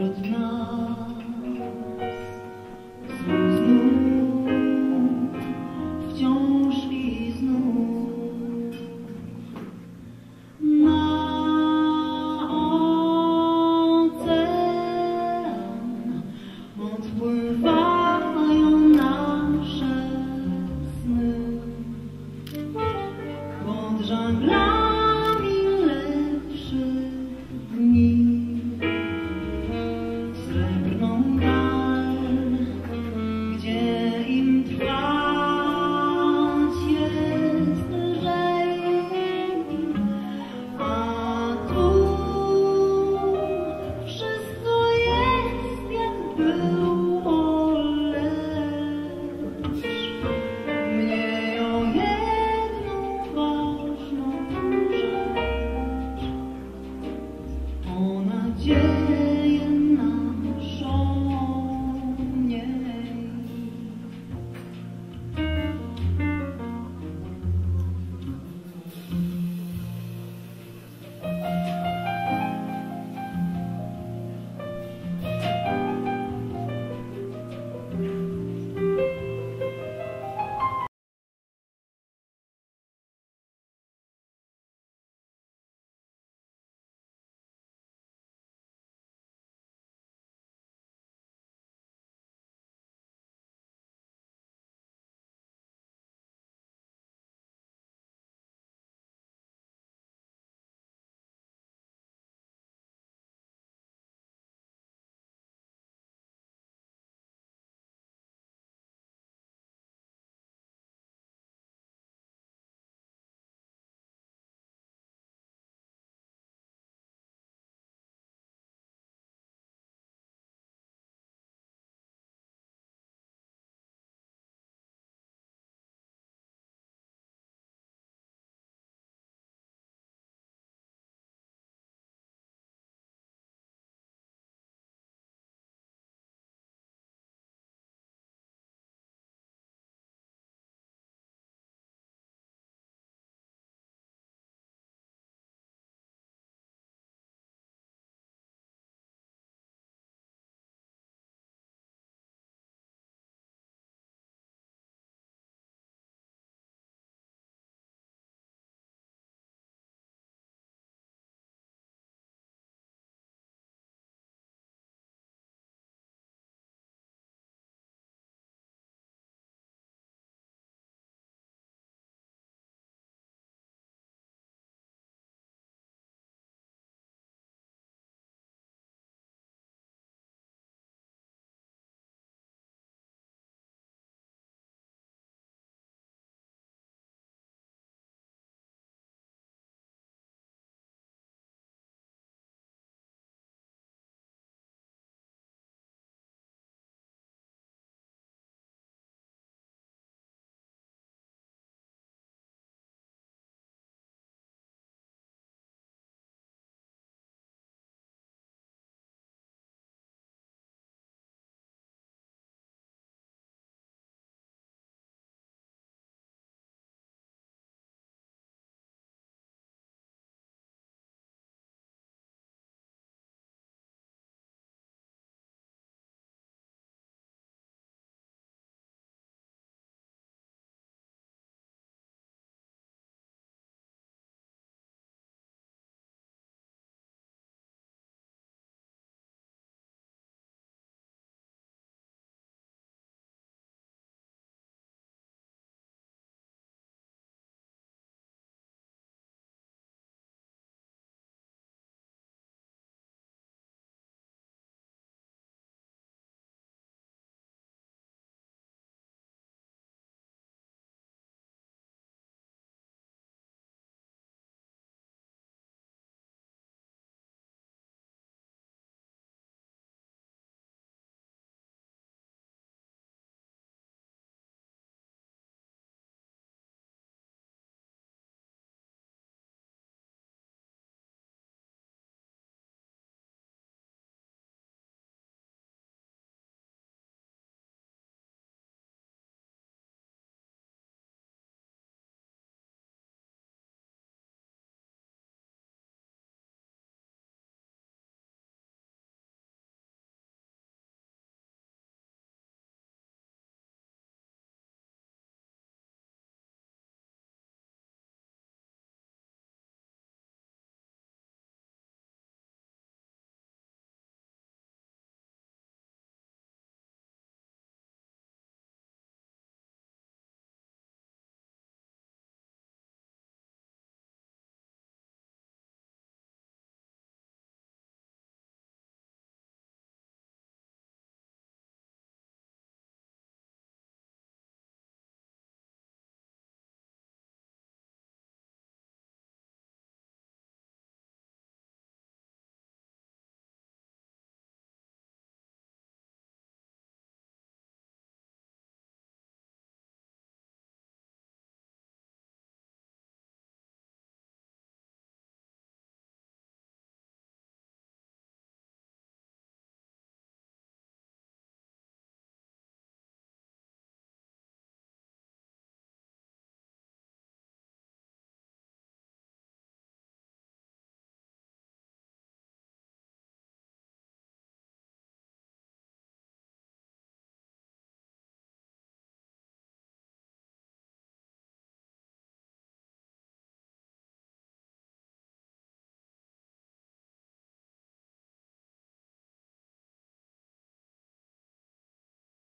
wśród